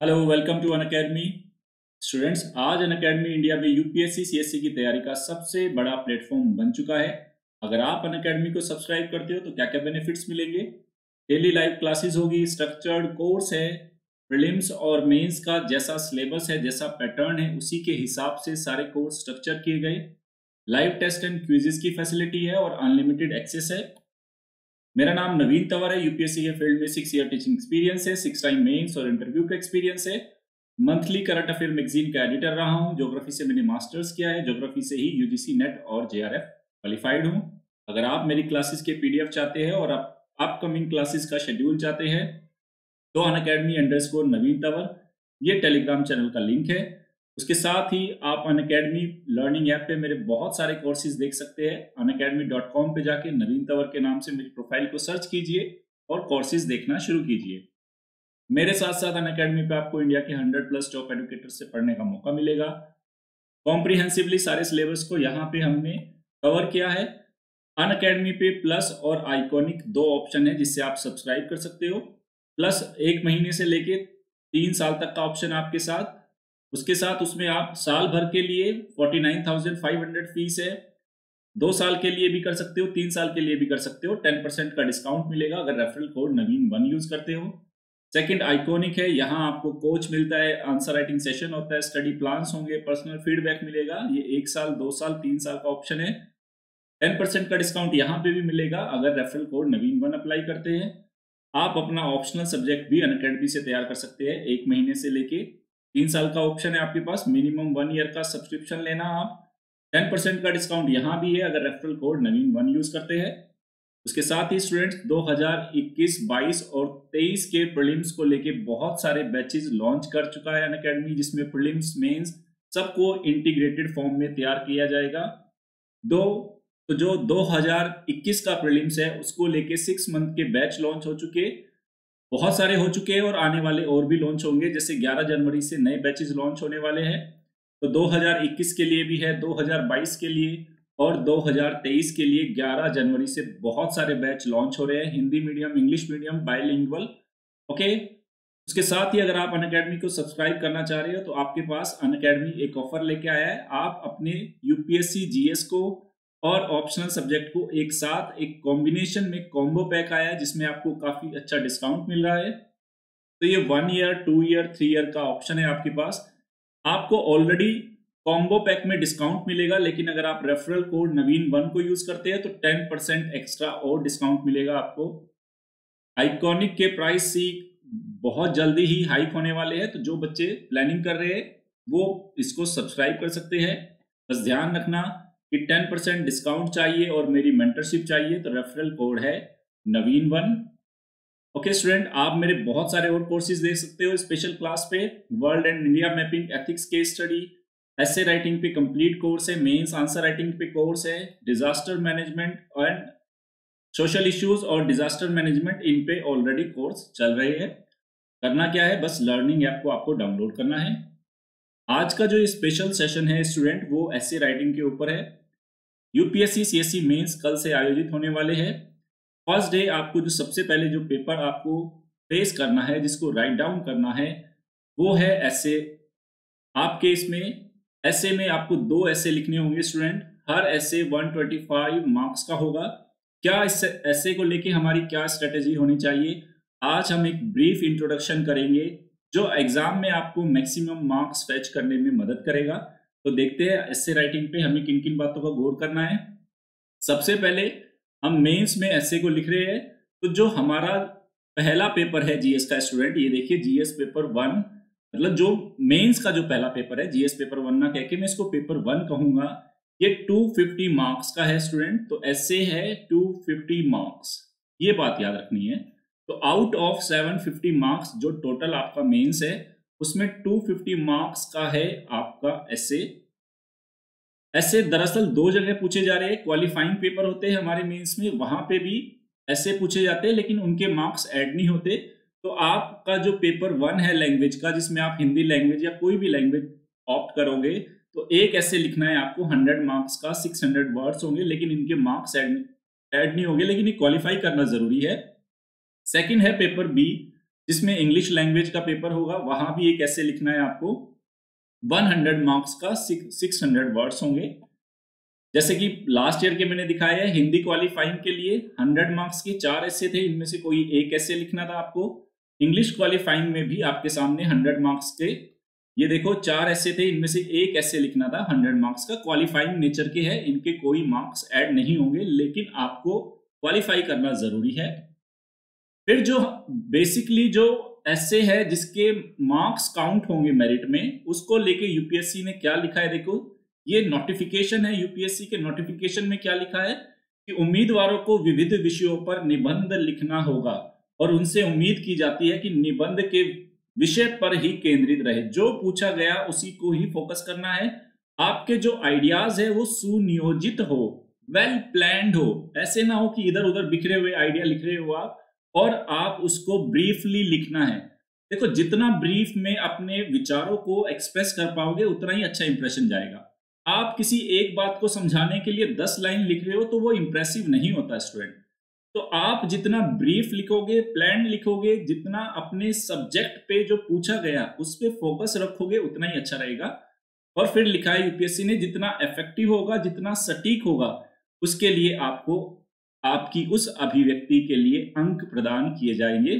Hello welcome to Unacademy students आज Unacademy India में UPSC CSC की तैयारी का सबसे बड़ा प्लेटफॉर्म बन चुका है। अगर आप अन अकेडमी को सब्सक्राइब करते हो तो क्या क्या बेनिफिट्स मिलेंगे? डेली लाइव क्लासेस होगी स्ट्रक्चर्ड कोर्स है प्रीलिम्स और मेंस का जैसा सिलेबस है, जैसा पैटर्न है, उसी के हिसाब से सारे कोर्स स्ट्रक्चर किए गए। लाइव टेस्ट एंड क्विजेस की फैसिलिटी है और अनलिमिटेड एक्सेस है। मेरा नाम नवीन तंवर है यूपीएससी के फ़ील्ड में सिक्स ईयर टीचिंग एक्सपीरियंस है सिक्स टाइम मेंस और इंटरव्यू का एक्सपीरियंस है। मंथली करंट अफेयर मैगजीन का एडिटर रहा हूँ ज्योग्राफी से मैंने मास्टर्स किया है ज्योग्राफी से ही यूजीसी नेट और जेआरएफ क्वालिफाइड हूँ। अगर आप मेरी क्लासेस के पीडीएफ चाहते हैं और आप अपकमिंग क्लासेस का शेड्यूल चाहते हैं तो Unacademy under Naveen Tanwar, ये टेलीग्राम चैनल का लिंक है। उसके साथ ही आप अन अकेडमी लर्निंग ऐप पे मेरे बहुत सारे कोर्सेज देख सकते हैं। अन अकेडमी डॉट कॉम पर जाके नवीन तंवर के नाम से मेरी प्रोफ़ाइल को सर्च कीजिए और कोर्सेज देखना शुरू कीजिए। मेरे साथ साथ अन अकेडमी पे आपको इंडिया के 100 प्लस टॉप एडुकेटर से पढ़ने का मौका मिलेगा। कॉम्प्रिहेंसिवली सारे सिलेबस को यहाँ पे हमने कवर किया है। अन अकेडमी पे प्लस और आइकॉनिक दो ऑप्शन है जिससे आप सब्सक्राइब कर सकते हो। प्लस एक महीने से लेके तीन साल तक का ऑप्शन आपके साथ। उसके साथ उसमें आप साल भर के लिए forty nine thousand five hundred fees है। दो साल के लिए भी कर सकते हो, तीन साल के लिए भी कर सकते हो। टेन परसेंट का डिस्काउंट मिलेगा अगर referral code Naveen one use करते हो। सेकंड आइकॉनिक है। यहाँ आपको कोच मिलता है आंसर राइटिंग सेशन होता है स्टडी प्लान्स होंगे पर्सनल फीडबैक मिलेगा। ये एक साल, दो साल, तीन साल का ऑप्शन है। टेन परसेंट का डिस्काउंट यहाँ पे भी मिलेगा अगर referral code Naveen one apply करते हैं। आप अपना ऑप्शनल सब्जेक्ट भी अनकेडमी से तैयार कर सकते हैं, एक महीने से लेके। तीन साल का ऑप्शन है आपके पास मिनिमम वन ईयर का सब्सक्रिप्शन लेना आप। टेन परसेंट का डिस्काउंट यहाँ भी है अगर referral code Naveen one use करते हैं। उसके साथ ही स्टूडेंट्स 2021, 22 और 23 के प्रीलिम्स को लेके बहुत सारे बैचेस लॉन्च कर चुका है अन अकेडमी जिसमें प्रीलिम्स मेंस सबको इंटीग्रेटेड फॉर्म में तैयार किया जाएगा। दो तो जो 2021 का प्रीलिम्स है उसको लेके सिक्स मंथ के बैच लॉन्च हो चुके। बहुत सारे हो चुके हैं और आने वाले और भी लॉन्च होंगे। जैसे 11 जनवरी से नए बैचेस लॉन्च होने वाले हैं। तो 2021 के लिए भी है 2022 के लिए और 2023 के लिए 11 जनवरी से बहुत सारे बैच लॉन्च हो रहे हैं। Hindi medium English medium bilingual okay उसके साथ ही अगर आप अन अकेडमी को सब्सक्राइब करना चाह रहे हो तो आपके पास अन अकेडमी एक ऑफ़र लेके आया है। आप अपने यूपीएससी जीएस को और ऑप्शनल सब्जेक्ट को एक साथ, एक कॉम्बिनेशन में कॉम्बो पैक आया है जिसमें आपको काफ़ी अच्छा डिस्काउंट मिल रहा है। तो ये one year two year three year का ऑप्शन है आपके पास। आपको ऑलरेडी कॉम्बो पैक में डिस्काउंट मिलेगा, लेकिन अगर आप रेफरल कोड नवीन वन को यूज़ करते हैं तो टेन परसेंट एक्स्ट्रा और डिस्काउंट मिलेगा आपको। आइकॉनिक के प्राइस सी बहुत जल्दी ही हाइक होने वाले हैं तो जो बच्चे प्लानिंग कर रहे हैं, वो इसको सब्सक्राइब कर सकते हैं। बस ध्यान रखना कि टेन परसेंट डिस्काउंट चाहिए और मेरी मेंटरशिप चाहिए तो रेफरल कोड है नवीन वन। ओके स्टूडेंट आप मेरे बहुत सारे और कोर्सेज देख सकते हो स्पेशल क्लास पे। World and India mapping ethics के स्टडी ऐसे राइटिंग पे कंप्लीट कोर्स है मेंस आंसर राइटिंग पे कोर्स है। Disaster management and social issues और डिजास्टर मैनेजमेंट इन पे ऑलरेडी कोर्स चल रहे हैं। करना क्या है? बस लर्निंग ऐप को आपको डाउनलोड करना है। आज का जो स्पेशल सेशन है स्टूडेंट वो एस राइटिंग के ऊपर है। यूपीएससी, सीएससी, मेंस कल से आयोजित होने वाले हैं। फ़र्स्ट डे आपको जो सबसे पहले जो पेपर आपको फेस करना है, जिसको राइट डाउन करना है, वो है ऐसे आपके इसमें ऐसे में आपको दो ऐसे लिखने होंगे स्टूडेंट हर ऐसे 125 मार्क्स का होगा। क्या इस ऐसे को लेके हमारी क्या स्ट्रेटेजी होनी चाहिए? आज हम एक ब्रीफ इंट्रोडक्शन करेंगे, जो एग्ज़ाम में आपको मैक्सिमम मार्क्स फैच करने में मदद करेगा। तो देखते हैं ऐसे राइटिंग पे हमें किन किन बातों का गौर करना है। सबसे पहले, हम मेंस में ऐसे को लिख रहे हैं। तो जो हमारा पहला पेपर है जीएस का स्टूडेंट ये देखिए जीएस पेपर वन मतलब जो मेंस का जो पहला पेपर है जीएस पेपर वन ना कह के मैं इसको पेपर वन कहूँगा। ये 250 मार्क्स का है स्टूडेंट तो ऐसे है 250 मार्क्स ये बात याद रखनी है। तो आउट ऑफ़ 750 मार्क्स जो टोटल आपका मेंस है, उसमें 250 मार्क्स का है आपका ऐसे ऐसे दरअसल दो जगह पूछे जा रहे हैं। क्वालिफाइंग पेपर होते हैं हमारे मेंस में, वहाँ पे भी ऐसे पूछे जाते हैं, लेकिन उनके मार्क्स ऐड नहीं होते। तो आपका जो पेपर वन है लैंग्वेज का, जिसमें आप हिंदी लैंग्वेज या कोई भी लैंग्वेज ऑप्ट करोगे तो एक ऐसे लिखना है आपको हंड्रेड मार्क्स का सिक्स हंड्रेड वर्ड्स होंगे, लेकिन इनके मार्क्स ऐड नहीं होंगे, लेकिन ये क्वालिफाई करना ज़रूरी है। सेकेंड है पेपर बी जिसमें इंग्लिश लैंग्वेज का पेपर होगा, वहाँ भी एक ऐसे लिखना है आपको 100 मार्क्स का 600 वर्ड्स होंगे। जैसे कि लास्ट ईयर के मैंने दिखाया है, हिंदी क्वालिफाइंग के लिए 100 मार्क्स के चार ऐसे थे, इनमें से कोई एक ऐसे लिखना था आपको। इंग्लिश क्वालिफाइंग में भी आपके सामने 100 मार्क्स के। ये देखो, चार ऐसे थे, इनमें से एक ऐसे लिखना था 100 मार्क्स का। क्वालिफाइंग नेचर के है, इनके कोई मार्क्स ऐड नहीं होंगे, लेकिन आपको क्वालिफाई करना ज़रूरी है। फिर जो बेसिकली जो ऐसे है जिसके मार्क्स काउंट होंगे मेरिट में। उसको लेके यूपीएससी ने क्या लिखा है देखो। ये नोटिफिकेशन है यूपीएससी के नोटिफिकेशन में क्या लिखा है कि उम्मीदवारों को विविध विषयों पर निबंध लिखना होगा और उनसे उम्मीद की जाती है कि निबंध के विषय पर ही केंद्रित रहे। जो पूछा गया उसी को ही फोकस करना है। आपके जो आइडियाज़ है वो सुनियोजित हो वेल प्लान्ड हो। ऐसे ना हो कि इधर उधर बिखरे हुए आइडिया लिख रहे हो आप। और आप उसको ब्रीफली लिखना है। देखो, जितना ब्रीफ में अपने विचारों को एक्सप्रेस कर पाओगे, उतना ही अच्छा इंप्रेशन जाएगा। आप किसी एक बात को समझाने के लिए दस लाइन लिख रहे हो तो वो इंप्रेसिव नहीं होता स्टूडेंट तो आप जितना ब्रीफ लिखोगे प्लान लिखोगे, जितना अपने सब्जेक्ट पे जो पूछा गया, उस पर फोकस रखोगे, उतना ही अच्छा रहेगा। और फिर लिखा है यूपीएससी ने, जितना इफ़ेक्टिव होगा, जितना सटीक होगा, उसके लिए आपको आपकी उस अभिव्यक्ति के लिए अंक प्रदान किए जाएँगे।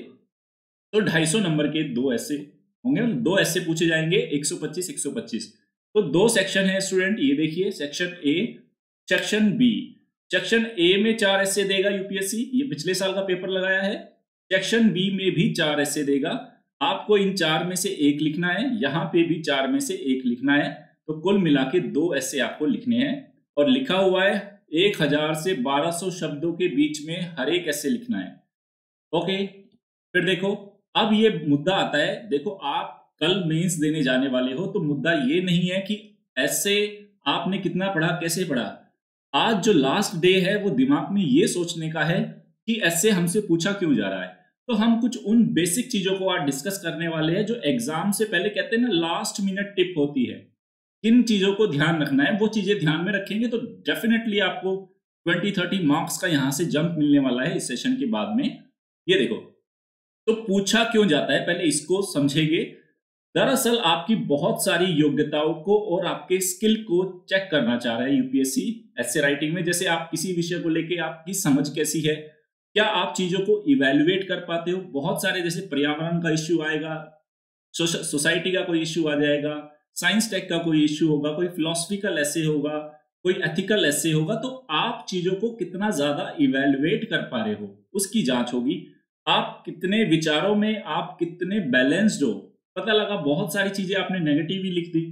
तो 250 नंबर के दो ऐसे होंगे दो ऐसे पूछे जाएँगे 125 125 तो दो सेक्शन है स्टूडेंट ये देखिए section A section B section A में चार ऐसे देगा यूपीएससी ये पिछले साल का पेपर लगाया है। सेक्शन बी में भी चार ऐसे देगा। आपको इन चार में से एक लिखना है, यहाँ पे भी चार में से एक लिखना है। तो कुल मिला के दो ऐसे आपको लिखने हैं। और लिखा हुआ है एक हज़ार से बारह सौ शब्दों के बीच में हर एक ऐसे लिखना है। ओके, फिर देखो, अब ये मुद्दा आता है, देखो आप कल मेंस देने जाने वाले हो तो मुद्दा ये नहीं है कि ऐसे आपने कितना पढ़ा, कैसे पढ़ा। आज जो लास्ट डे है, वो दिमाग में ये सोचने का है कि ऐसे हमसे पूछा क्यों जा रहा है। तो हम कुछ उन बेसिक चीज़ों को आज डिस्कस करने वाले हैं, जो एग्ज़ाम से पहले कहते हैं ना लास्ट मिनट टिप होती है। किन चीज़ों को ध्यान रखना है, वो चीज़ें ध्यान में रखेंगे तो डेफिनेटली आपको ट्वेंटी थर्टी मार्क्स का यहाँ से जंप मिलने वाला है इस सेशन के बाद में। ये देखो तो पूछा क्यों जाता है? पहले इसको समझेंगे। दरअसल आपकी बहुत सारी योग्यताओं को और आपके स्किल को चेक करना चाह रहा है यूपीएससी ऐसे राइटिंग में। जैसे आप किसी विषय को लेके आपकी समझ कैसी है, क्या आप चीज़ों को इवेल्युएट कर पाते हो? बहुत सारे जैसे पर्यावरण का इश्यू आएगा सोसाइटी का कोई इश्यू आ जाएगा साइंस टेक का कोई इश्यू होगा, कोई फिलोसफिकल ऐसे होगा, कोई एथिकल ऐसे होगा तो आप चीज़ों को कितना ज़्यादा इवेल्युएट कर पा रहे हो, उसकी जाँच होगी। आप कितने विचारों में, आप कितने बैलेंस्ड हो। पता लगा बहुत सारी चीज़ें आपने नेगेटिव ही लिख दी,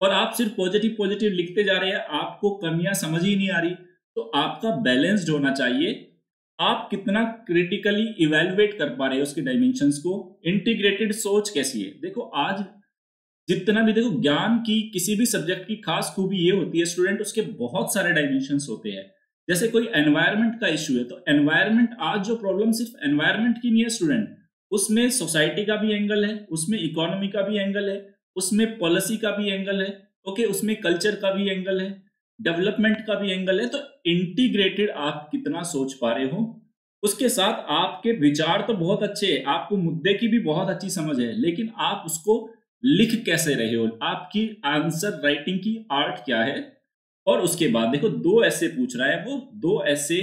और आप सिर्फ़ पॉजिटिव पॉजिटिव लिखते जा रहे हैं, आपको कमियाँ समझ ही नहीं आ रही। तो आपका बैलेंस्ड होना चाहिए। आप कितना क्रिटिकली इवेलुएट कर पा रहे हो उसके डायमेंशंस को इंटीग्रेटेड सोच कैसी है? देखो, आज जितना भी देखो, ज्ञान की किसी भी सब्जेक्ट की खास खूबी ये होती है स्टूडेंट उसके बहुत सारे डायमेंशंस होते हैं। जैसे कोई एनवायरमेंट का इश्यू है तो एनवायरमेंट आज जो प्रॉब्लम सिर्फ़ एनवायरमेंट की नहीं है स्टूडेंट उसमें सोसाइटी का भी एंगल है, उसमें इकोनॉमी का भी एंगल है, उसमें पॉलिसी का भी एंगल है ओके उसमें कल्चर का भी एंगल है डेवलपमेंट का भी एंगल है तो इंटीग्रेटेड आप कितना सोच पा रहे हो। उसके साथ आपके विचार तो बहुत अच्छे हैं, आपको मुद्दे की भी बहुत अच्छी समझ है, लेकिन आप उसको लिख कैसे रहे हो? आपकी आंसर राइटिंग की आर्ट क्या है? और उसके बाद देखो दो ऐसे पूछ रहा है वो दो ऐसे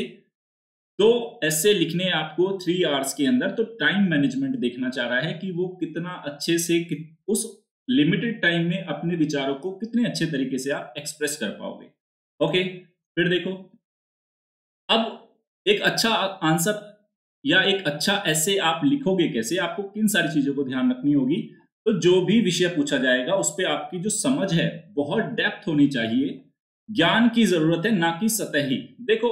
दो ऐसे लिखने आपको थ्री आवर्स के अंदर। तो टाइम मैनेजमेंट देखना चाह रहा है कि वो कितना अच्छे से कि, उस लिमिटेड टाइम में अपने विचारों को कितने अच्छे तरीके से आप एक्सप्रेस कर पाओगे। ओके फिर देखो अब एक अच्छा आंसर या एक अच्छा ऐसे आप लिखोगे कैसे? आपको किन सारी चीज़ों को ध्यान रखनी होगी? तो जो भी विषय पूछा जाएगा, उस पर आपकी जो समझ है, बहुत डेप्थ होनी चाहिए। ज्ञान की ज़रूरत है, ना कि सतही देखो,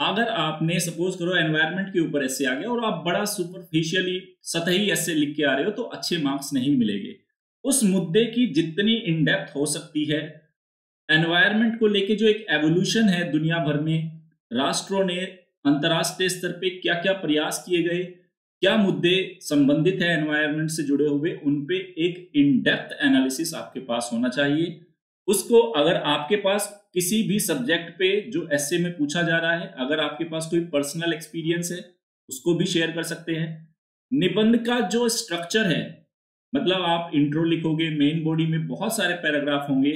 अगर आपने सपोज़ करो एनवायरनमेंट के ऊपर ऐसे आ गया और आप बड़ा सुपरफिशियली सतही ऐसे लिख के आ रहे हो तो अच्छे मार्क्स नहीं मिलेंगे। उस मुद्दे की जितनी इन डेप्थ हो सकती है एनवायरनमेंट को लेके जो एक एवोल्यूशन है दुनिया भर में, राष्ट्रों ने अंतर्राष्ट्रीय स्तर पे क्या क्या प्रयास किए गए क्या मुद्दे संबंधित है एनवायरमेंट से जुड़े हुए? उन पे एक इन डेप्थ एनालिसिस आपके पास होना चाहिए। उसको अगर आपके पास किसी भी सब्जेक्ट पे जो ऐसे में पूछा जा रहा है, अगर आपके पास कोई पर्सनल एक्सपीरियंस है, उसको भी शेयर कर सकते हैं। निबंध का जो स्ट्रक्चर है मतलब आप इंट्रो लिखोगे मेन बॉडी में बहुत सारे पैराग्राफ होंगे,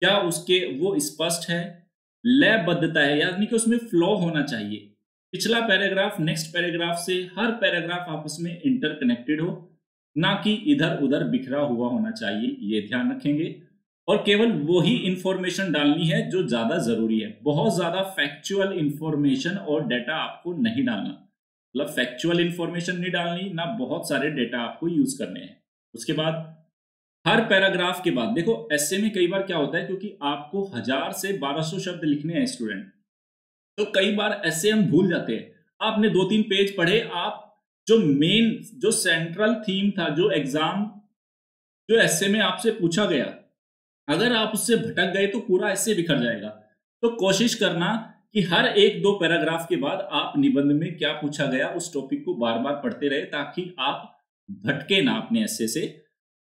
क्या उसके वो स्पष्ट है? लयबद्धता है, यानी कि उसमें फ्लो होना चाहिए। पिछला पैराग्राफ नेक्स्ट पैराग्राफ से हर पैराग्राफ आपस में इंटरकनेक्टेड हो, ना कि इधर उधर बिखरा हुआ होना चाहिए, ये ध्यान रखेंगे। और केवल वही इंफॉर्मेशन डालनी है जो ज़्यादा ज़रूरी है। बहुत ज़्यादा फैक्चुअल इंफॉर्मेशन और डेटा आपको नहीं डालना। मतलब फैक्चुअल इंफॉर्मेशन नहीं डालनी, ना बहुत सारे डेटा आपको यूज़ करने हैं। उसके बाद, हर पैराग्राफ के बाद, देखो ऐसे में कई बार क्या होता है, क्योंकि आपको हज़ार से बारह शब्द लिखने हैं स्टूडेंट तो कई बार ऐसे हम भूल जाते हैं। आपने दो तीन पेज पढ़े, आप जो मेन जो सेंट्रल थीम था, जो एग्ज़ाम जो ऐसे में आपसे पूछा गया, अगर आप उससे भटक गए तो पूरा ऐसे बिखर जाएगा। तो कोशिश करना कि हर एक दो पैराग्राफ के बाद आप निबंध में क्या पूछा गया उस टॉपिक को बार बार पढ़ते रहे, ताकि आप भटके ना अपने ऐसे से।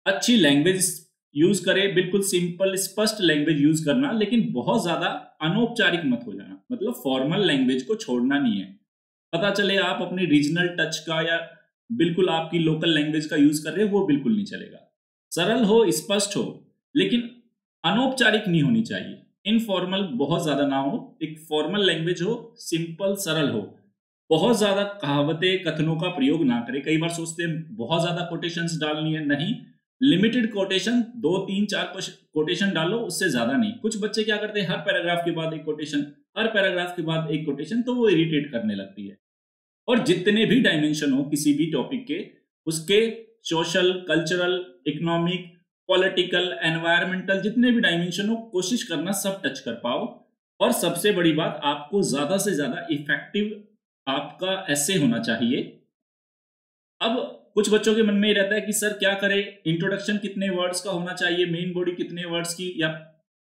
अच्छी लैंग्वेज यूज़ करें, बिल्कुल सिंपल स्पष्ट लैंग्वेज यूज़ करना, लेकिन बहुत ज़्यादा अनौपचारिक मत हो जाना। मतलब फॉर्मल लैंग्वेज को छोड़ना नहीं है। पता चले आप अपनी रीजनल टच का या बिल्कुल आपकी लोकल लैंग्वेज का यूज़ कर रहे हैं, वो बिल्कुल नहीं चलेगा। सरल हो, स्पष्ट हो, लेकिन अनौपचारिक नहीं होनी चाहिए। इनफॉर्मल बहुत ज़्यादा ना हो, एक फॉर्मल लैंग्वेज हो सिंपल सरल हो। बहुत ज़्यादा कहावतें, कथनों का प्रयोग ना करें। कई बार सोचते हैं, बहुत ज़्यादा कोटेशंस डालनी है, नहीं। लिमिटेड कोटेशन दो, तीन, चार कोटेशन डालो, उससे ज़्यादा नहीं। कुछ बच्चे क्या करते हैं, हर पैराग्राफ के बाद एक कोटेशन हर पैराग्राफ के बाद एक कोटेशन तो वो इरिटेट करने लगती है। और जितने भी डायमेंशन हो किसी भी टॉपिक के, उसके social cultural economic political environmental जितने भी डायमेंशन हो, कोशिश करना सब टच कर पाओ। और सबसे बड़ी बात, आपको ज़्यादा से ज़्यादा इफ़ेक्टिव आपका ऐसे होना चाहिए। अब कुछ बच्चों के मन में ही रहता है कि, सर, क्या करें? इंट्रोडक्शन कितने वर्ड्स का होना चाहिए? मेन बॉडी कितने वर्ड्स की? या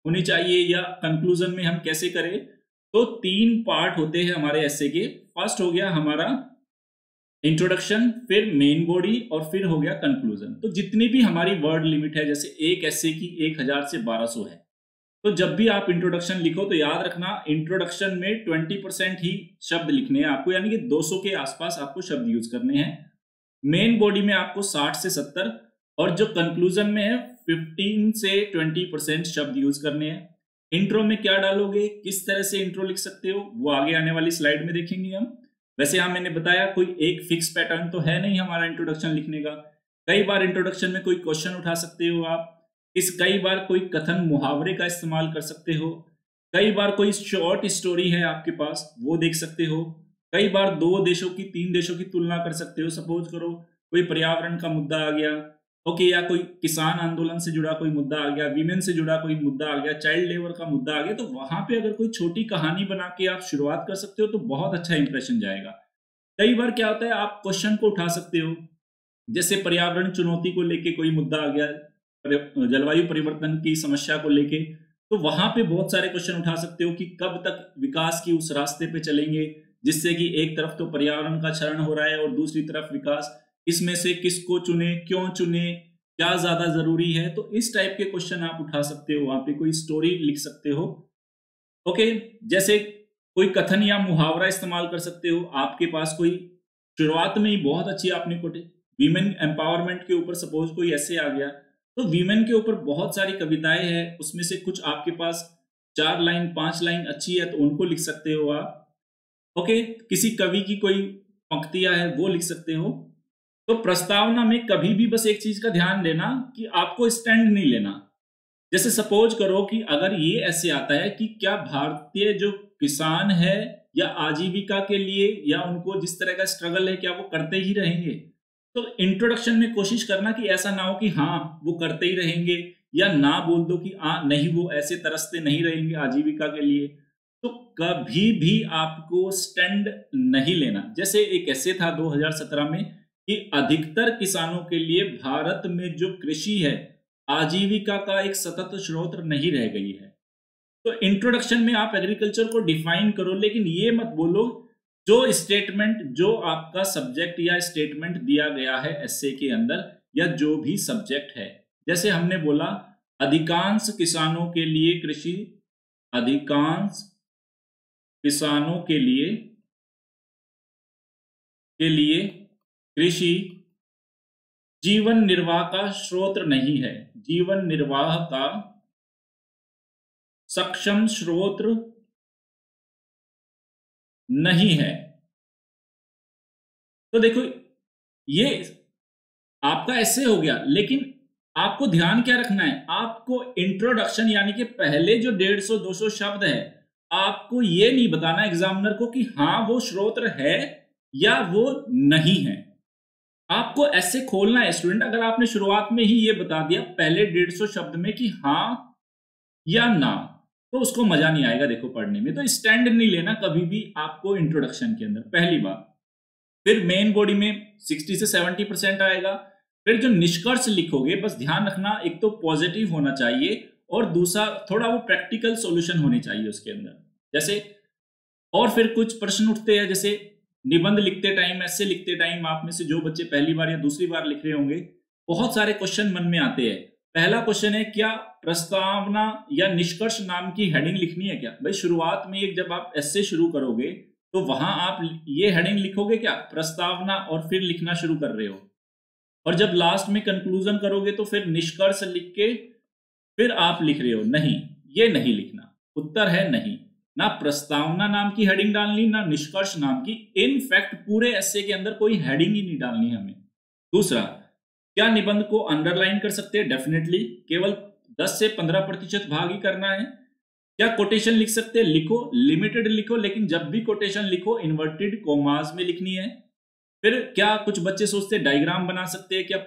होनी चाहिए? या कंक्लूजन में हम कैसे करें? तो तीन पार्ट होते हैं हमारे ऐसे के। फ़र्स्ट हो गया हमारा इंट्रोडक्शन फिर मेन बॉडी और फिर हो गया कंक्लूजन तो जितनी भी हमारी वर्ड लिमिट है, जैसे एक ऐसे की एक हज़ार से बारह सौ है। तो जब भी आप इंट्रोडक्शन लिखो तो याद रखना इंट्रोडक्शन में ट्वेंटी परसेंट ही शब्द लिखने हैं आपको, यानी कि 200 के आसपास आपको शब्द यूज़ करने हैं। मेन बॉडी में आपको 60 से 70 और जो कंक्लूजन में है 15 से 20 परसेंट शब्द यूज़ करने हैं। इंट्रो में क्या डालोगे? किस तरह से इंट्रो लिख सकते हो? वो आगे आने वाली स्लाइड में देखेंगे हम। वैसे यहाँ मैंने बताया, कोई एक फिक्स पैटर्न तो है नहीं हमारा इंट्रोडक्शन लिखने का। कई बार इंट्रोडक्शन में कोई क्वेश्चन उठा सकते हो आप। इस कई बार कोई कथन मुहावरे का इस्तेमाल कर सकते हो। कई बार कोई शॉर्ट स्टोरी है आपके पास, वो देख सकते हो। कई बार दो देशों की, तीन देशों की तुलना कर सकते हो। सपोज़ करो, कोई पर्यावरण का मुद्दा आ गया। ओके या कोई किसान आंदोलन से जुड़ा कोई मुद्दा आ गया वीमेन से जुड़ा कोई मुद्दा आ गया चाइल्ड लेबर का मुद्दा आ गया तो वहाँ पे अगर कोई छोटी कहानी बना के आप शुरुआत कर सकते हो तो बहुत अच्छा इंप्रेशन जाएगा। कई बार क्या होता है, आप क्वेश्चन को उठा सकते हो। जैसे पर्यावरण चुनौती को लेके कोई मुद्दा आ गया जलवायु परिवर्तन की समस्या को लेके तो वहाँ पे बहुत सारे क्वेश्चन उठा सकते हो कि कब तक विकास की उस रास्ते पे चलेंगे, जिससे कि एक तरफ़ तो पर्यावरण का क्षरण हो रहा है और दूसरी तरफ़ विकास इसमें से किसको चुने, क्यों चुने, क्या ज़्यादा ज़रूरी है? तो इस टाइप के क्वेश्चन आप उठा सकते हो, वहाँ पे कोई स्टोरी लिख सकते हो। ओके जैसे कोई कथन या मुहावरा इस्तेमाल कर सकते हो, आपके पास कोई शुरुआत में ही बहुत अच्छी आपने कोटे वीमेन एम्पावरमेंट के ऊपर सपोज़ कोई ऐसे आ गया तो वीमेन के ऊपर बहुत सारी कविताएँ हैं, उसमें से कुछ आपके पास चार लाइन, पाँच लाइन अच्छी है तो उनको लिख सकते हो आप। ओके किसी कवि की कोई पंक्तियाँ है, वो लिख सकते हो। तो प्रस्तावना में कभी भी बस एक चीज़ का ध्यान देना कि आपको स्टैंड नहीं लेना। जैसे सपोज़ करो कि अगर ये ऐसे आता है कि क्या भारतीय जो किसान है या आजीविका के लिए या उनको जिस तरह का स्ट्रगल है क्या वो करते ही रहेंगे? तो इंट्रोडक्शन में कोशिश करना कि ऐसा ना हो कि हाँ वो करते ही रहेंगे या ना बोल दो कि आ हाँ, नहीं वो ऐसे तरसते नहीं रहेंगे आजीविका के लिए। तो कभी भी आपको स्टैंड नहीं लेना। जैसे एक ऐसे था 2017 में कि अधिकतर किसानों के लिए भारत में जो कृषि है, आजीविका का एक सतत स्रोत नहीं रह गई है। तो इंट्रोडक्शन में आप एग्रीकल्चर को डिफाइन करो, लेकिन ये मत बोलो, जो स्टेटमेंट जो आपका सब्जेक्ट या स्टेटमेंट दिया गया है एसए के अंदर, या जो भी सब्जेक्ट है। जैसे हमने बोला, अधिकांश किसानों के लिए कृषि, अधिकांश किसानों के लिए के लिए कृषि जीवन निर्वाह का स्रोत नहीं है। जीवन निर्वाह का सक्षम स्रोत नहीं है। तो देखो, ये आपका ऐसे हो गया, लेकिन आपको ध्यान क्या रखना है? आपको इंट्रोडक्शन यानी कि पहले जो डेढ़ सौ, दो सौ शब्द है, आपको ये नहीं बताना एग्जामिनर को कि हाँ वो श्रोत्र है या वो नहीं है। आपको ऐसे खोलना है स्टूडेंट अगर आपने शुरुआत में ही ये बता दिया, पहले डेढ़ सौ शब्द में कि हाँ या ना तो उसको मज़ा नहीं आएगा देखो पढ़ने में। तो स्टैंड नहीं लेना कभी भी आपको इंट्रोडक्शन के अंदर, पहली बार फिर मेन बॉडी में 60 से 70 परसेंट आएगा। फिर जो निष्कर्ष लिखोगे, बस ध्यान रखना, एक तो पॉजिटिव होना चाहिए और दूसरा थोड़ा वो प्रैक्टिकल सॉल्यूशन होने चाहिए उसके अंदर। जैसे और फिर कुछ प्रश्न उठते हैं, जैसे निबंध लिखते टाइम ऐसे लिखते टाइम आप में से जो बच्चे पहली बार या दूसरी बार लिख रहे होंगे, बहुत सारे क्वेश्चन मन में आते हैं। पहला क्वेश्चन है, क्या प्रस्तावना या निष्कर्ष नाम की हेडिंग लिखनी है क्या? भाई, शुरुआत में एक जब आप ऐसे शुरू करोगे तो वहाँ आप ये हेडिंग लिखोगे क्या? प्रस्तावना और फिर लिखना शुरू कर रहे हो। और जब लास्ट में कंक्लूजन करोगे तो फिर निष्कर्ष लिख के फिर आप लिख रहे हो, नहीं, ये नहीं लिखना। उत्तर है, नहीं। ना प्रस्तावना नाम की हेडिंग डालनी, ना निष्कर्ष नाम की। इनफैक्ट पूरे ऐसे के अंदर कोई हेडिंग ही नहीं डालनी हमें। दूसरा, क्या निबंध को अंडरलाइन कर सकते हैं? डेफिनेटली केवल 10 से 15 प्रतिशत भाग ही करना है। क्या कोटेशन लिख सकते हैं? लिखो लिमिटेड लिखो, लेकिन जब भी कोटेशन लिखो इन्वर्टेड कोमाज में लिखनी है। फिर क्या कुछ बच्चे सोचते हैं? डायग्राम बना सकते हैं, क्या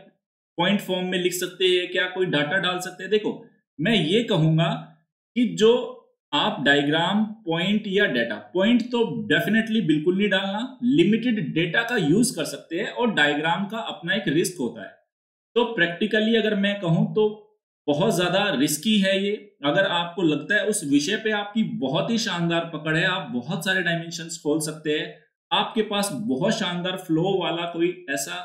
पॉइंट फॉर्म में लिख सकते हैं, क्या कोई डाटा डाल सकते हैं? देखो, मैं ये कहूँगा कि जो आप डायग्राम पॉइंट या डेटा पॉइंट तो डेफिनेटली बिल्कुल नहीं डालना लिमिटेड डेटा का यूज़ कर सकते हैं और डायग्राम का अपना एक रिस्क होता है। तो प्रैक्टिकली अगर मैं कहूँ तो बहुत ज़्यादा रिस्की है ये। अगर आपको लगता है उस विषय पे आपकी बहुत ही शानदार पकड़ है, आप बहुत सारे डायमेंशन खोल सकते हैं, आपके पास बहुत शानदार फ्लो वाला कोई ऐसा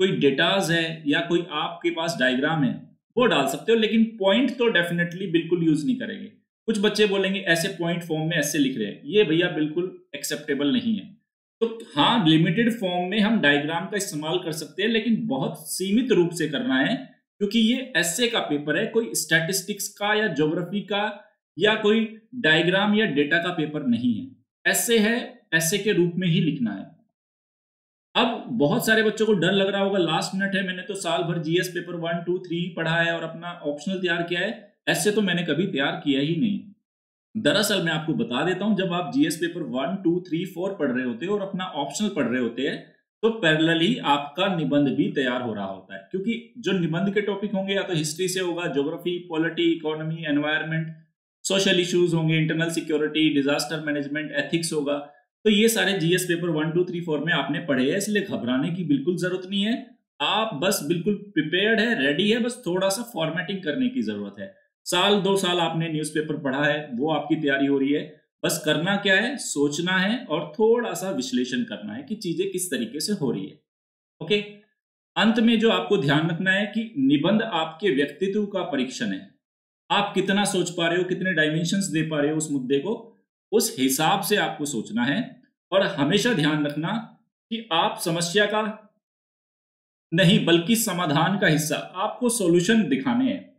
कोई डेटाज है या कोई आपके पास डायग्राम है, वो डाल सकते हो, लेकिन पॉइंट तो डेफिनेटली बिल्कुल यूज़ नहीं करेंगे। कुछ बच्चे बोलेंगे, ऐसे पॉइंट फॉर्म में ऐसे लिख रहे हैं। ये भैया बिल्कुल एक्सेप्टेबल नहीं है। तो हाँ लिमिटेड फॉर्म में हम डायग्राम का इस्तेमाल कर सकते हैं, लेकिन बहुत सीमित रूप से करना है, क्योंकि ये ऐसे का पेपर है, कोई स्टैटिस्टिक्स का या ज्योग्राफी का या कोई डायग्राम या डेटा का पेपर नहीं है। ऐसे है ऐसे के रूप में ही लिखना है। अब बहुत सारे बच्चों को डर लग रहा होगा लास्ट मिनट है, मैंने तो साल भर GS paper one two three पढ़ा है और अपना ऑप्शनल तैयार किया है। ऐसे तो मैंने कभी तैयार किया ही नहीं। दरअसल मैं आपको बता देता हूँ, जब आप GS paper one two three four पढ़ रहे होते हैं और अपना ऑप्शनल पढ़ रहे होते हैं तो पैरेलल आपका निबंध भी तैयार हो रहा होता है। क्योंकि जो निबंध के टॉपिक होंगे, या तो हिस्ट्री से होगा geography polity economy environment social issues होंगे internal security disaster management ethics होगा। तो ये सारे GS paper one two three four में आपने पढ़े हैं, इसलिए घबराने की बिल्कुल ज़रूरत नहीं है। आप बस बिल्कुल प्रिपेयर्ड है रेडी है, बस थोड़ा सा फॉर्मेटिंग करने की ज़रूरत है। साल, दो साल आपने न्यूज़पेपर पढ़ा है, वो आपकी तैयारी हो रही है। बस करना क्या है? सोचना है और थोड़ा सा विश्लेषण करना है कि चीज़ें किस तरीके से हो रही है। ओके? अंत में जो आपको ध्यान रखना है कि निबंध आपके व्यक्तित्व का परीक्षण है। आप कितना सोच पा रहे हो, कितने डायमेंशंस दे पा रहे हो उस मुद्दे को, उस हिसाब से आपको सोचना है और हमेशा ध्यान रखना कि आप समस्या का नहीं, बल्कि समाधान का हिस्सा, आपको सॉल्यूशन दिखाने हैं।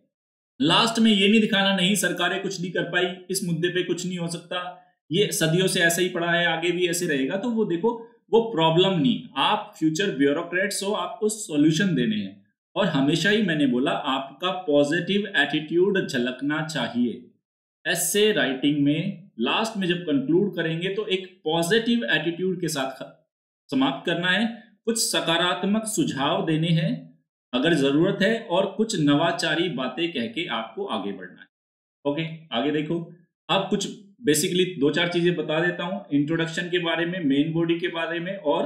लास्ट में ये नहीं दिखाना, नहीं, सरकारें कुछ नहीं कर पाई, इस मुद्दे पे कुछ नहीं हो सकता। ये सदियों से ऐसे ही पड़ा है, आगे भी ऐसे रहेगा तो वो देखो, वो प्रॉब्लम नहीं। आप फ्यूचर ब्यूरोक्रेट्स हो, आपको सॉल्यूशन देने हैं। और हमेशा ही मैंने बोला, आपका पॉजिटिव एटीट्यूड झलकना चाहिए। ऐसे राइटिंग में लास्ट में जब कंक्लूड करेंगे तो एक पॉजिटिव एटीट्यूड के साथ समाप्त करना है। कुछ सकारात्मक सुझाव देने हैं अगर ज़रूरत है और कुछ नवाचारी बातें कह के आपको आगे बढ़ना है। ओके, आगे देखो। अब कुछ बेसिकली दो चार चीज़ें बता देता हूँ। इंट्रोडक्शन के बारे में मेन बॉडी के बारे में और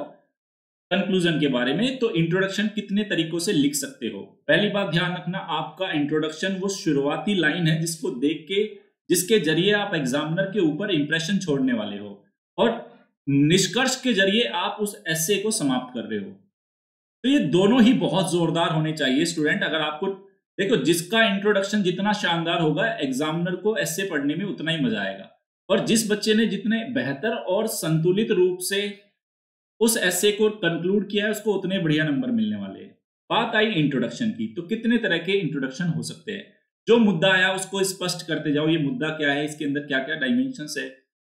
कंक्लूजन के बारे में। तो इंट्रोडक्शन कितने तरीकों से लिख सकते हो? पहली बात ध्यान रखना, आपका इंट्रोडक्शन वो शुरुआती लाइन है जिसको देख के, जिसके ज़रिए आप एग्जामिनर के ऊपर इंप्रेशन छोड़ने वाले हो। और निष्कर्ष के ज़रिए आप उस एसे को समाप्त कर रहे हो। तो ये दोनों ही बहुत जोरदार होने चाहिए स्टूडेंट अगर आपको, देखो, जिसका इंट्रोडक्शन जितना शानदार होगा एग्जामिनर को ऐसे पढ़ने में उतना ही मज़ा आएगा। और जिस बच्चे ने जितने बेहतर और संतुलित रूप से उस ऐसे को कंक्लूड किया है, उसको उतने बढ़िया नंबर मिलने वाले हैं। बात आई इंट्रोडक्शन की तो कितने तरह के इंट्रोडक्शन हो सकते हैं? जो मुद्दा आया, उसको स्पष्ट करते जाओ, ये मुद्दा क्या है, इसके अंदर क्या क्या डायमेंशन है।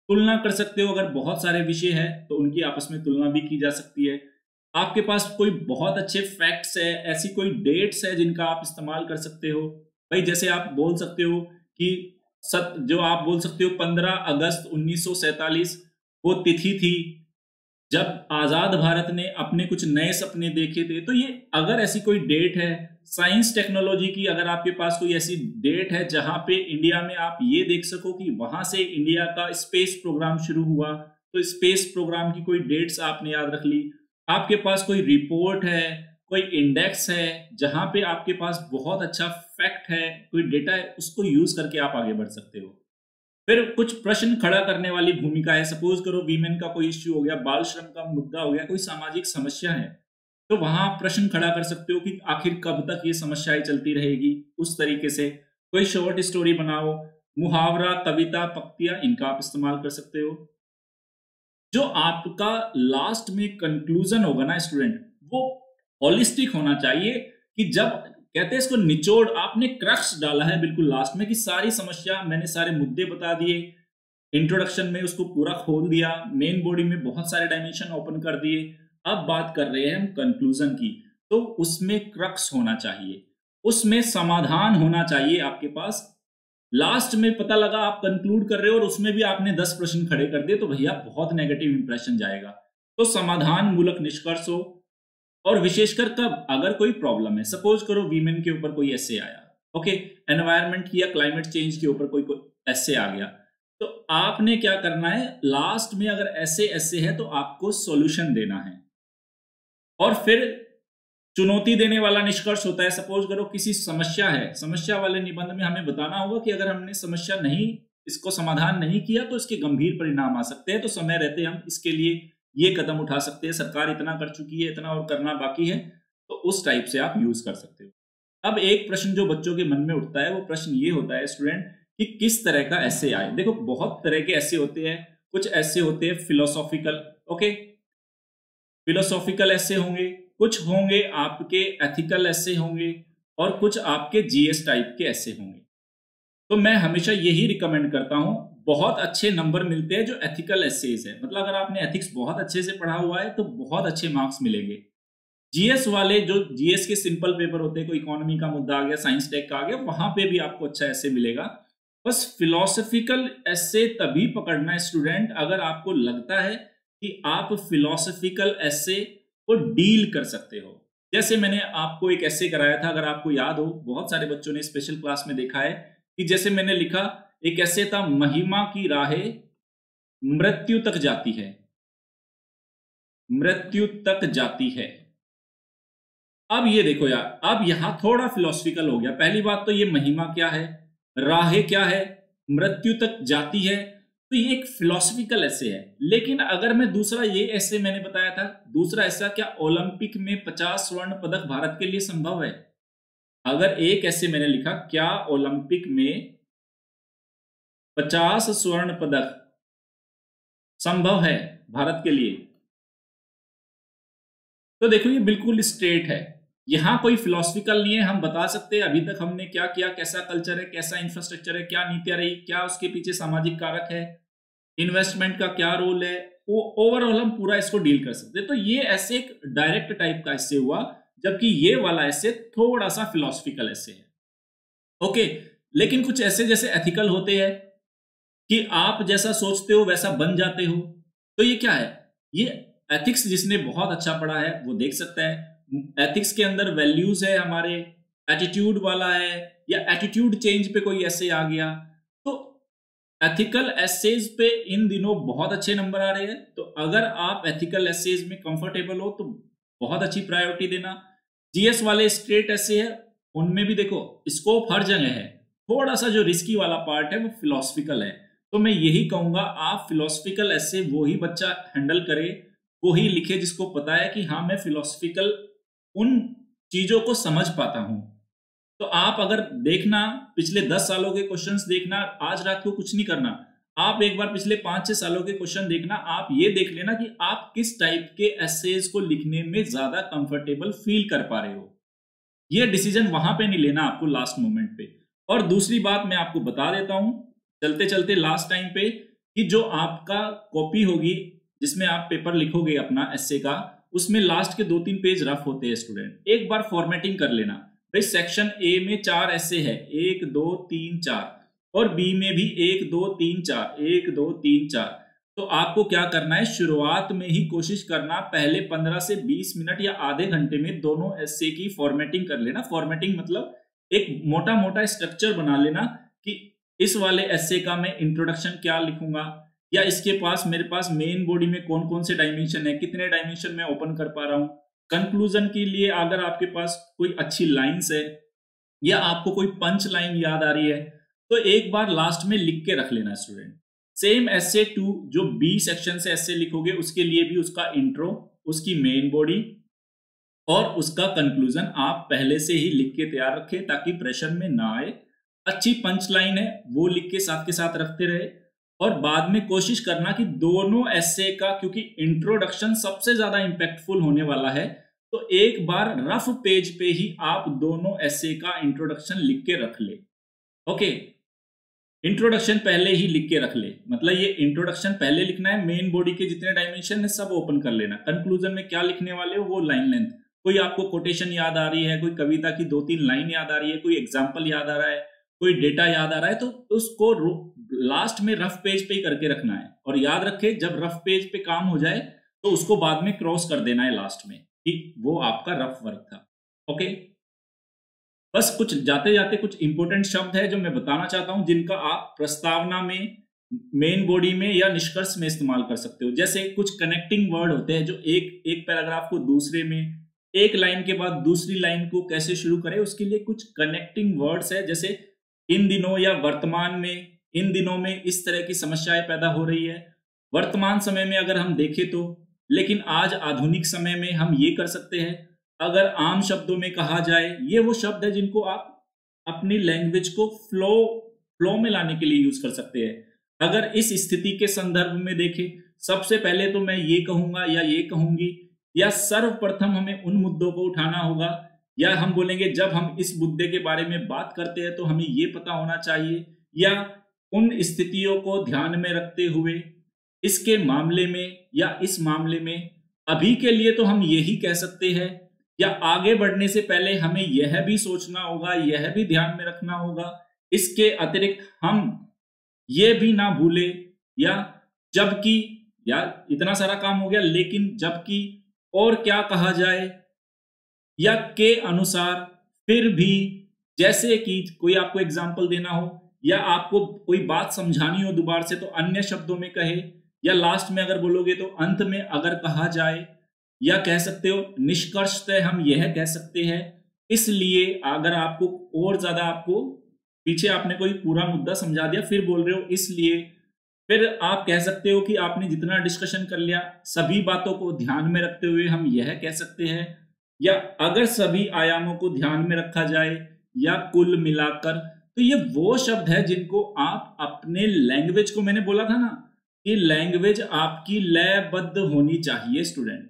तुलना कर सकते हो अगर बहुत सारे विषय है तो उनकी आपस में तुलना भी की जा सकती है। आपके पास कोई बहुत अच्छे फैक्ट्स है, ऐसी कोई डेट्स है जिनका आप इस्तेमाल कर सकते हो? भाई, जैसे आप बोल सकते हो कि सत, जो आप बोल सकते हो पंद्रह अगस्त उन्नीस वो तिथि थी जब आज़ाद भारत ने अपने कुछ नए सपने देखे थे। तो ये अगर ऐसी कोई डेट है साइंस टेक्नोलॉजी की अगर आपके पास कोई ऐसी डेट है जहाँ पे इंडिया में आप ये देख सको कि वहाँ से इंडिया का स्पेस प्रोग्राम शुरू हुआ तो स्पेस प्रोग्राम की कोई डेट्स आपने याद रख ली। आपके पास कोई रिपोर्ट है, कोई इंडेक्स है, जहाँ पे आपके पास बहुत अच्छा फैक्ट है, कोई डेटा है, उसको यूज़ करके आप आगे बढ़ सकते हो। फिर कुछ प्रश्न खड़ा करने वाली भूमिका है। सपोज़ करो वीमेन का कोई इश्यू हो गया, बाल श्रम का मुद्दा हो गया, कोई सामाजिक समस्या है तो वहाँ आप प्रश्न खड़ा कर सकते हो कि आखिर कब तक ये समस्याएँ चलती रहेगी? उस तरीके से कोई शॉर्ट स्टोरी बनाओ, मुहावरा कविता पक्तियाँ इनका आप इस्तेमाल कर सकते हो। जो आपका लास्ट में कंक्लूजन होगा ना स्टूडेंट वो होलिस्टिक होना चाहिए कि जब, कहते हैं इसको निचोड़, आपने क्रक्स डाला है बिल्कुल लास्ट में कि सारी समस्या, मैंने सारे मुद्दे बता दिए इंट्रोडक्शन में उसको पूरा खोल दिया मेन बॉडी में बहुत सारे डायमेंशन ओपन कर दिए, अब बात कर रहे हैं हम कंक्लूजन की तो उसमें क्रक्स होना चाहिए, उसमें समाधान होना चाहिए आपके पास लास्ट में पता लगा आप कंक्लूड कर रहे हो और उसमें भी आपने दस प्रश्न खड़े कर दिए तो भैया बहुत नेगेटिव इंप्रेशन जाएगा। तो समाधान मूलक निष्कर्ष हो, और विशेषकर कब अगर कोई प्रॉब्लम है सपोज़ करो वीमेन के ऊपर कोई ऐसे आया ओके एनवायरमेंट की या क्लाइमेट चेंज के ऊपर कोई ऐसे आ गया। तो आपने क्या करना है लास्ट में अगर ऐसे ऐसे है तो आपको सॉल्यूशन देना है। और फिर चुनौती देने वाला निष्कर्ष होता है। सपोज़ करो किसी समस्या है। समस्या वाले निबंध में हमें बताना होगा कि अगर हमने समस्या नहीं, इसको समाधान नहीं किया तो इसके गंभीर परिणाम आ सकते हैं। तो समय रहते हम इसके लिए ये कदम उठा सकते हैं। सरकार इतना कर चुकी है, इतना और करना बाकी है तो उस टाइप से आप यूज़ कर सकते हो। अब एक प्रश्न जो बच्चों के मन में उठता है, वो प्रश्न ये होता है स्टूडेंट कि किस तरह का ऐसे आए? देखो, बहुत तरह के ऐसे होते हैं। कुछ ऐसे होते हैं फिलोसॉफिकल ओके फिलोसॉफिकल ऐसे होंगे कुछ होंगे आपके एथिकल ऐसे होंगे और कुछ आपके जीएस टाइप के ऐसे होंगे। तो मैं हमेशा यही रिकमेंड करता हूँ, बहुत अच्छे नंबर मिलते हैं जो एथिकल एसेज है। मतलब अगर आपने एथिक्स बहुत अच्छे से पढ़ा हुआ है तो बहुत अच्छे मार्क्स मिलेंगे। जीएस वाले जो जीएस के सिंपल पेपर होते हैं, कोई इकोनॉमी का मुद्दा आ गया साइंस टेक का आ गया, वहाँ पे भी आपको अच्छा ऐसे मिलेगा। बस फिलोसफिकल ऐसे तभी पकड़ना है स्टूडेंट अगर आपको लगता है कि आप फिलोसफिकल ऐसे को डील कर सकते हो। जैसे मैंने आपको एक ऐसे कराया था, अगर आपको याद हो, बहुत सारे बच्चों ने स्पेशल क्लास में देखा है कि जैसे मैंने लिखा, एक ऐसे था, महिमा की राहें मृत्यु तक जाती है। मृत्यु तक जाती है। अब ये देखो यार, अब यहाँ थोड़ा फिलोसफिकल हो गया। पहली बात तो ये महिमा क्या है? राहे क्या है? मृत्यु तक जाती है। तो ये एक फिलोसफिकल ऐसे है। लेकिन अगर मैं दूसरा ये ऐसे मैंने बताया था, दूसरा ऐसा क्या ओलंपिक में पचास स्वर्ण पदक भारत के लिए संभव है? अगर एक ऐसे मैंने लिखा, क्या ओलंपिक में पचास स्वर्ण पदक संभव है भारत के लिए? तो देखो, ये बिल्कुल स्ट्रेट है। यहाँ कोई फिलोसफिकल नहीं है, हम बता सकते हैं, अभी तक हमने क्या किया, कैसा कल्चर है, कैसा इंफ्रास्ट्रक्चर है, क्या नीतियाँ रही, क्या उसके पीछे सामाजिक कारक है इन्वेस्टमेंट का क्या रोल है, वो ओवरऑल हम पूरा इसको डील कर सकते हैं। तो ये ऐसे एक डायरेक्ट टाइप का ऐसे हुआ, जबकि ये वाला ऐसे थोड़ा सा फिलोसफिकल ऐसे है। ओके लेकिन कुछ ऐसे जैसे एथिकल होते हैं कि आप जैसा सोचते हो वैसा बन जाते हो। तो ये क्या है? ये एथिक्स जिसने बहुत अच्छा पढ़ा है, वो देख सकता है। एथिक्स के अंदर वैल्यूज़ है हमारे एटीट्यूड वाला है, या एटीट्यूड चेंज पे कोई ऐसे आ गया एथिकल एसेज पे इन दिनों बहुत अच्छे नंबर आ रहे हैं। तो अगर आप एथिकल एसेज में कंफर्टेबल हो तो बहुत अच्छी प्रायोरिटी देना। जीएस वाले स्ट्रेट ऐसे है, उनमें भी देखो स्कोप हर जगह है। थोड़ा सा जो रिस्की वाला पार्ट है, वो फिलोसफिकल है। तो मैं यही कहूँगा, आप फिलोसफिकल ऐसे वो ही बच्चा हैंडल करे, वो ही लिखे जिसको पता है कि हाँ मैं फिलोसफिकल उन चीज़ों को समझ पाता हूँ। तो आप अगर देखना, पिछले दस सालों के क्वेश्चन देखना, आज रात को कुछ नहीं करना। आप एक बार पिछले पाँच छह सालों के क्वेश्चन देखना, आप ये देख लेना कि आप किस टाइप के एसेज को लिखने में ज़्यादा कंफर्टेबल फील कर पा रहे हो। ये डिसीज़न वहाँ पे नहीं लेना आपको लास्ट मोमेंट पे। और दूसरी बात मैं आपको बता देता हूँ चलते चलते लास्ट टाइम पे, कि जो आपका कॉपी होगी, जिसमें आप पेपर लिखोगे अपना एसए का, उसमें लास्ट के दो तीन पेज रफ होते हैं स्टूडेंट एक बार फॉर्मेटिंग कर लेना। भाई सेक्शन ए में चार ऐसे है। एक, दो, तीन, चार। और बी में भी एक, दो, तीन, चार। एक, दो, तीन, चार। तो आपको क्या करना है? शुरुआत में ही कोशिश करना। पहले पंद्रह से बीस मिनट या आधे घंटे में दोनों एसए की फॉर्मेटिंग कर लेना। फॉर्मेटिंग मतलब एक मोटा मोटा स्ट्रक्चर बना लेना कि इस वाले एसए का मैं इंट्रोडक्शन क्या लिखूँगा? या इसके पास मेरे पास मेन बॉडी में कौन कौन से डायमेंशन है? कितने डायमेंशन में ओपन कर पा रहा हूँ? कंक्लूजन के लिए अगर आपके पास कोई अच्छी लाइंस है, या आपको कोई पंच लाइन याद आ रही है तो एक बार लास्ट में लिख के रख लेना student same essay too जो बी सेक्शन से एस ए लिखोगे, उसके लिए भी उसका इंट्रो उसकी मेन बॉडी और उसका कंक्लूजन आप पहले से ही लिख के तैयार रखें, ताकि प्रेशर में ना आए। अच्छी पंच लाइन है, वो लिख के साथ के साथ रखते रहे। और बाद में कोशिश करना कि दोनों एसे का, क्योंकि इंट्रोडक्शन सबसे ज़्यादा इंपैक्टफुल होने वाला है तो एक बार रफ पेज पे ही आप दोनों ऐसे का इंट्रोडक्शन लिख के रख ले। ओके इंट्रोडक्शन पहले ही लिख के रख ले। मतलब ये इंट्रोडक्शन पहले लिखना है मेन बॉडी के जितने डायमेंशन है, सब ओपन कर लेना। कंक्लूजन में क्या लिखने वाले हो? वो लाइन लेंथ कोई आपको कोटेशन याद आ रही है, कोई कविता की दो तीन लाइन याद आ रही है, कोई एग्ज़ाम्पल याद आ रहा है, कोई डेटा याद आ रहा है तो उसको लास्ट में रफ पेज पे ही करके रखना है। और याद रखे, जब रफ पेज पे काम हो जाए तो उसको बाद में क्रॉस कर देना है लास्ट में। कि वो आपका रफ वर्क था। ओके? बस कुछ जाते जाते कुछ इंपॉर्टेंट शब्द है जो मैं बताना चाहता हूँ, जिनका आप प्रस्तावना में मेन बॉडी में या निष्कर्ष में इस्तेमाल कर सकते हो। जैसे कुछ कनेक्टिंग वर्ड होते हैं जो एक एक पैराग्राफ को दूसरे में, एक लाइन के बाद दूसरी लाइन को कैसे शुरू करें, उसके लिए कुछ कनेक्टिंग वर्ड्स है। जैसे, इन दिनों या वर्तमान में, इन दिनों में इस तरह की समस्याएँ पैदा हो रही है। वर्तमान समय में अगर हम देखें तो लेकिन आज आधुनिक समय में हम ये कर सकते हैं, अगर आम शब्दों में कहा जाए, ये वो शब्द है जिनको आप अपनी लैंग्वेज को फ्लो फ्लो में लाने के लिए यूज़ कर सकते हैं। अगर इस स्थिति के संदर्भ में देखें, सबसे पहले तो मैं ये कहूँगा या ये कहूँगी, या सर्वप्रथम हमें उन मुद्दों को उठाना होगा, या हम बोलेंगे जब हम इस मुद्दे के बारे में बात करते हैं तो हमें ये पता होना चाहिए, या उन स्थितियों को ध्यान में रखते हुए इसके मामले में या इस मामले में अभी के लिए तो हम यही कह सकते हैं, या आगे बढ़ने से पहले हमें यह भी सोचना होगा, यह भी ध्यान में रखना होगा। इसके अतिरिक्त हम ये भी ना भूले, या जबकि, या इतना सारा काम हो गया, लेकिन जबकि और क्या कहा जाए, या के अनुसार फिर भी जैसे कि कोई आपको एग्ज़ाम्पल देना हो, या आपको कोई बात समझानी हो दोबारा से तो अन्य शब्दों में कहे या लास्ट में अगर बोलोगे तो अंत में अगर कहा जाए या कह सकते हो निष्कर्ष निष्कर्षतः हम यह कह सकते हैं, इसलिए अगर आपको और ज़्यादा आपको पीछे आपने कोई पूरा मुद्दा समझा दिया, फिर बोल रहे हो, इसलिए। फिर आप कह सकते हो कि आपने जितना डिस्कशन कर लिया, सभी बातों को ध्यान में रखते हुए हम यह कह सकते हैं। या अगर सभी आयामों को ध्यान में रखा जाए, या कुल मिलाकर तो ये वो शब्द है जिनको आप अपने लैंग्वेज को मैंने बोला था ना कि लैंग्वेज आपकी लयबद्ध होनी चाहिए, स्टूडेंट।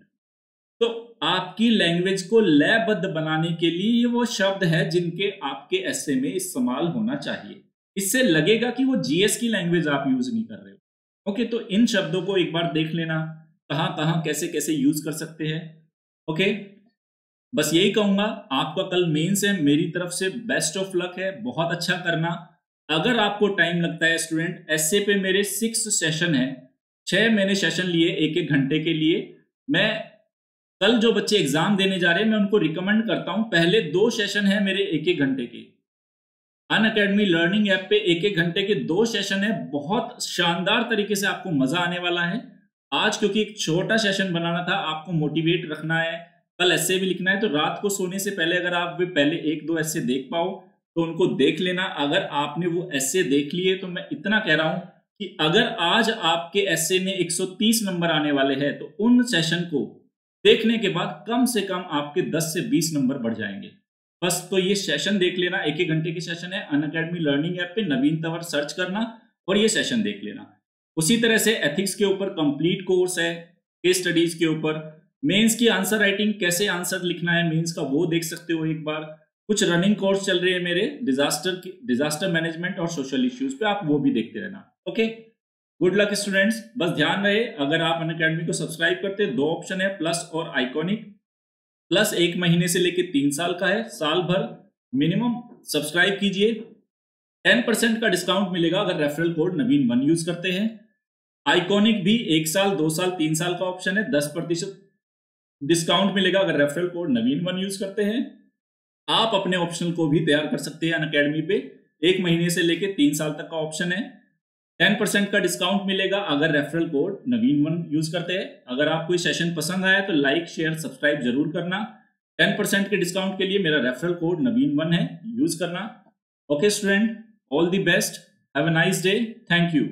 तो आपकी लैंग्वेज को लयबद्ध बनाने के लिए ये वो शब्द है जिनके आपके ऐसे में इस्तेमाल होना चाहिए। इससे लगेगा कि वो जीएस की लैंग्वेज आप यूज़ नहीं कर रहे हो। ओके तो इन शब्दों को एक बार देख लेना, कहाँ कहाँ, कैसे कैसे यूज़ कर सकते हैं। ओके, बस यही कहूँगा, आपका कल मेंस है, मेरी तरफ़ से बेस्ट ऑफ़ लक है, बहुत अच्छा करना। अगर आपको टाइम लगता है स्टूडेंट ऐसे पे मेरे सिक्स सेशन है। छह मैंने सेशन लिए एक एक घंटे के लिए। मैं कल जो बच्चे एग्ज़ाम देने जा रहे हैं, मैं उनको रिकमेंड करता हूँ, पहले दो सेशन है मेरे एक एक घंटे के। अन अकेडमी लर्निंग ऐप पे एक एक घंटे के दो सेशन है, बहुत शानदार तरीके से आपको मज़ा आने वाला है। आज क्योंकि एक छोटा सेशन बनाना था, आपको मोटिवेट रखना है। कल ऐसे भी लिखना है तो रात को सोने से पहले अगर आप वे पहले एक दो ऐसे देख पाओ तो उनको देख लेना। अगर आपने वो ऐसे देख लिए तो मैं इतना कह रहा हूँ कि अगर आज आपके ऐसे में 130 नंबर आने वाले हैं तो उन सेशन को देखने के बाद कम से कम आपके 10 से 20 नंबर बढ़ जाएँगे। बस तो ये सेशन देख लेना। एक एक घंटे के सेशन है। अन अकेडमी लर्निंग ऐप पे नवीन तवर सर्च करना और ये सेशन देख लेना। उसी तरह से एथिक्स के ऊपर कंप्लीट कोर्स है केस स्टडीज़ के ऊपर। मेंस की आंसर राइटिंग कैसे आंसर लिखना है? मेंस का वो देख सकते हो एक बार। कुछ रनिंग कोर्स चल रहे हैं मेरे डिजास्टर डिजास्टर मैनेजमेंट और सोशल इश्यूज़ पे, आप वो भी देखते रहना। ओके गुड लक स्टूडेंट्स बस ध्यान रहे, अगर आप अन अकेडमी को सब्सक्राइब करते, दो ऑप्शन है प्लस और आइकॉनिक प्लस एक महीने से लेके तीन साल का है, साल भर मिनिमम सब्सक्राइब कीजिए। टेन परसेंट का डिस्काउंट मिलेगा अगर referral code Naveen one use करते हैं। आइकॉनिक भी एक साल, दो साल, तीन साल का ऑप्शन है, दस प्रतिशत डिस्काउंट मिलेगा अगर referral code Naveen one use करते हैं। आप अपने ऑप्शनल को भी तैयार कर सकते हैं अन अकेडमी पे। एक महीने से लेके तीन साल तक का ऑप्शन है। टेन परसेंट का डिस्काउंट मिलेगा अगर referral code Naveen one use करते हैं। अगर आपको ये सेशन पसंद आया तो लाइक शेयर सब्सक्राइब ज़रूर करना। टेन परसेंट के डिस्काउंट के लिए मेरा रेफरल कोड नवीन वन है। यूज़ करना। Okay student all the best have a nice day thank you